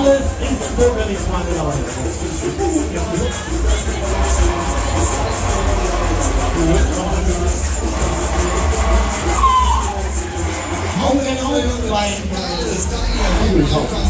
alles ins Bürgerlichmachen. Hau genau über den it das ist gar nicht der Bibel.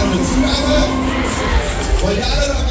nein, wollt ihr mal eine Zugabe? Wollt ihr alle dabei?